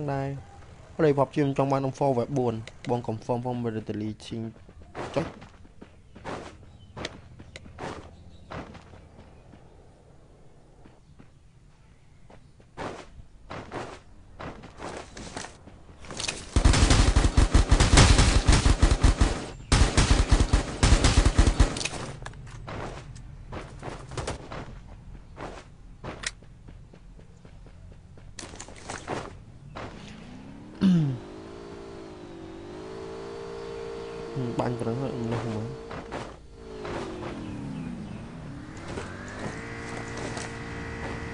ងដែរព្រៃ PUBG ខ្ញុំចង់បាន M4 web 4បង confirm ផង Military ឈីងចុះ បាញ់ប្រឹងហើយនេះហ្មង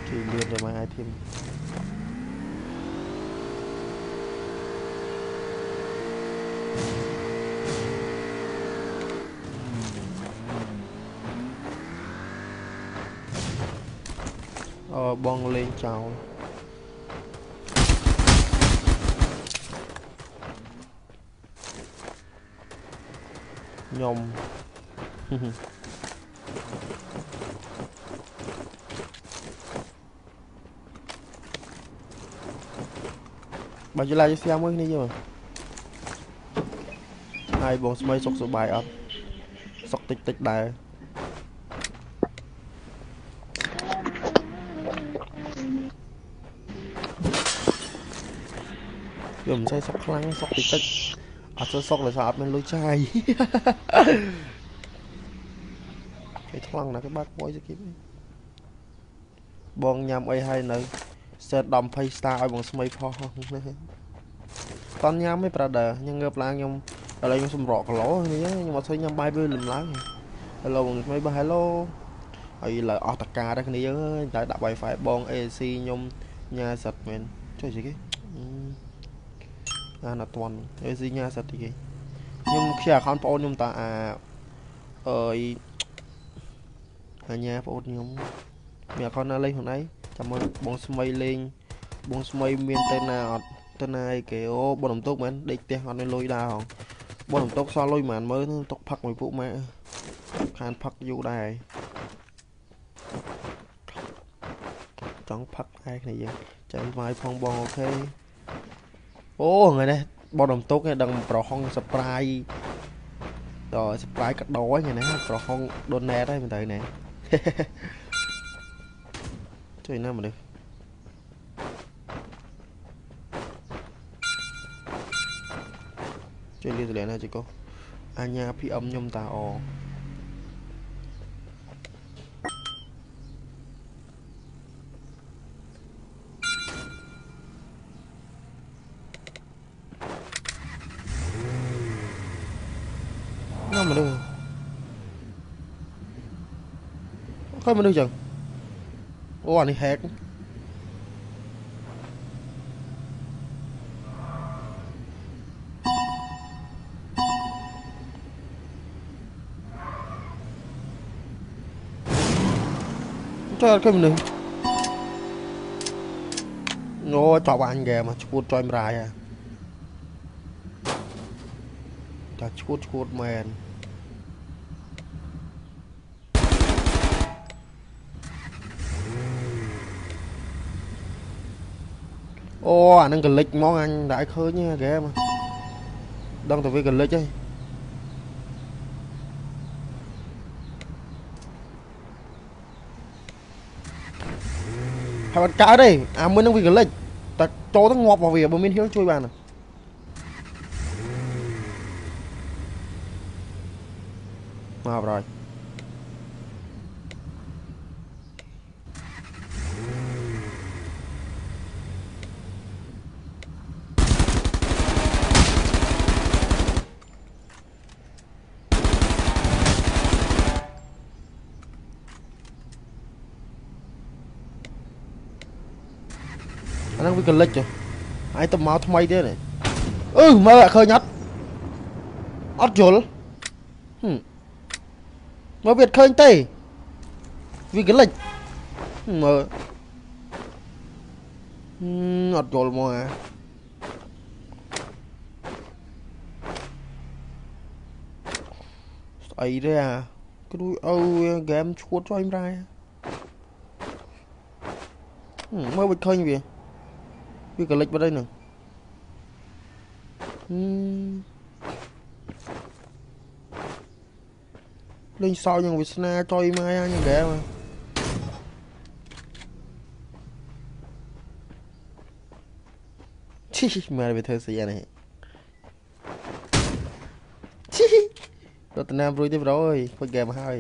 ជួយលឿនទៅមក item អឺបងលេងចោល ខ្ញុំបើចលាយស្យាមួយគ្នាយកហើយបងស្មីសុខសប្បាយអត់សុខតិចតិចដែរយកមិនใช่សុខខ្លាំងសុខតិចតិច អត់ទៅសុខដោយសារអត់មានលុយចាយគេថ្លង់ណាស់គេបាក់មួយសគីបបងញ៉ាំអីហើយនៅសេត10 20 star ឲ្យបងស្មីផុសនេះតន់ញ៉ាំទេ brother ខ្ញុំងើបឡើងខ្ញុំឥឡូវខ្ញុំសម្រក់គីឡូនេះខ្ញុំអត់ស្អីញ៉ាំបាយវាលំឡើង Hello បងស្មីបាទ Hello ហើយឡើយអស់តកាដែរគ្នាយើងអើយតែដាក់ Wi-Fi បង AC ខ្ញុំញ៉ាសិតមែនចុះស្អីគេ អានអត់ទាន់ AC ញ៉ាសិតទីគេខ្ញុំខ្ជិះ account បងអូនខ្ញុំតាអាអើយអាញ៉ាបងអូនខ្ញុំមាន account ណាលេងខ្លួនឯងចាំមើលបងស្មីលេងបងស្មីមានទៅណាអត់ទៅណាអីគេអូបងរំទុកមែនដេកផ្ទះអត់មានលុយដែរហងបងរំទុកសល់លុយប៉ុន្មានមើលទុកផឹកមួយពួកម៉ែខានផឹកយូរដែរចង់ផឹកឯគ្នាយើងចាំវាយផងបងអូខេ អូថ្ងៃនេះបងរំទុកឯងដឹងប្រហុងសប្រាយដល់សប្រាយកដោថ្ងៃនេះប្រហុងដូណេតហើយមិនទៅណែជួយណាមនុស្សជួយលៀនទលានណាជិកអញ្ញា PM ខ្ញុំតាអ ណាមនុស្សឃើញមនុស្សចឹងអូអានេះ hack ចុះអត់ឃើញមនុ ស្សអូចប់អញហ្គេមឈួតចុយម្រាយហ่ะតាឈួតឈួតមែនអូអានឹងកលិចហ្មងអញតែឲ្យឃើញហ្គេមដឹងតែវាកលិចហីហើយអត់កើតទេអាមួយនឹងវាកលិចតែចូលទៅងាប់របស់វាបើមានហ៊ីលជួយបានម កប្រយអាហ្នឹងវាកលិចហើយទៅមកថ្មីទៀតអឺមើលអត់ឃើញអត់អត់យល់ហឹម មើលវាអត់ឃើញទេវាកលិចមើលហឹមអត់យល់មកអាស្អីទេអាគ្រូអូហ្គេមឈួតចុយម្រាយមើលមិនឃើញវាវាកលិចបាត់ហើយនឹងហឹ លេងសើចនឹងវាសនាចុយមកយ៉ាងហ្គេមឈីមកវាធ្វើស្អីអានេះឈីរតនាព្រួយទេប្រូអើយខូចហ្គេមហើយ